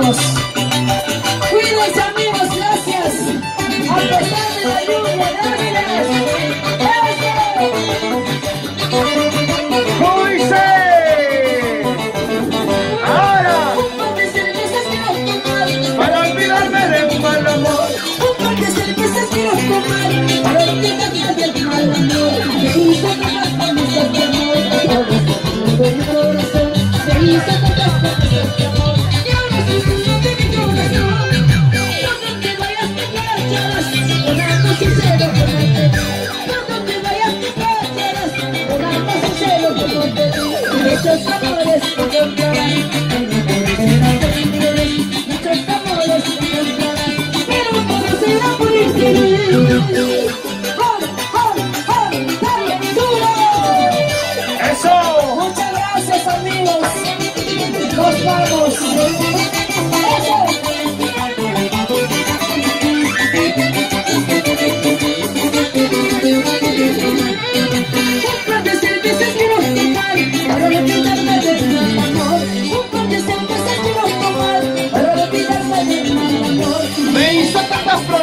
amigos. Cuídense amigos, gracias. A pesar de la lluvia, gracias. ¡Moisés! Ahora, Un par de cervezas quiero tomar. para olvidarme de un mal amor. Un par de cervezas quiero tomar. Para olvidarme del mal amor. Me hizo de amor. De mi corazón. Me hizo tantas Muchos amores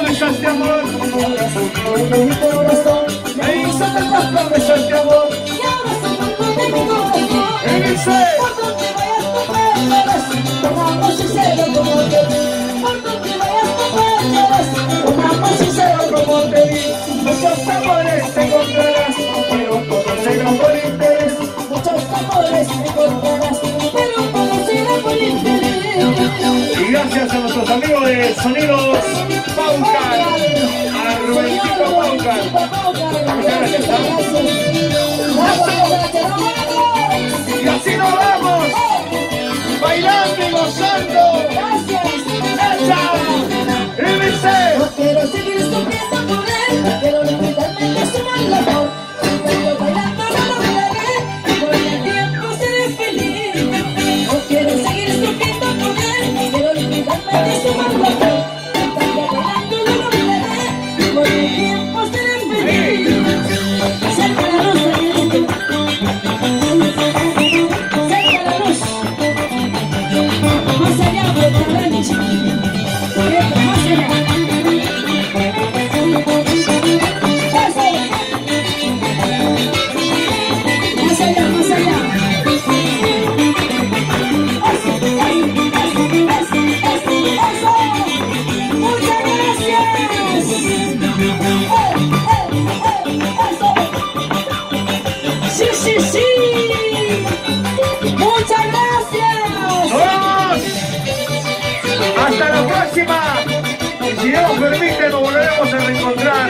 promesas de amor. De mi corazón Me hizo tantas promesas de amor. y ahora soy de mi corazón. Y dice, Por donde vayas tú con amor sincero como te vi. Por donde vayas tú con amor sincero como te vi. muchos amores te encontrarás, pero todos serán por interés. Muchos amores encontrarás, pero todo será por interés. Y gracias a nuestros amigos de Sonidos si Dios permite, nos volveremos a reencontrar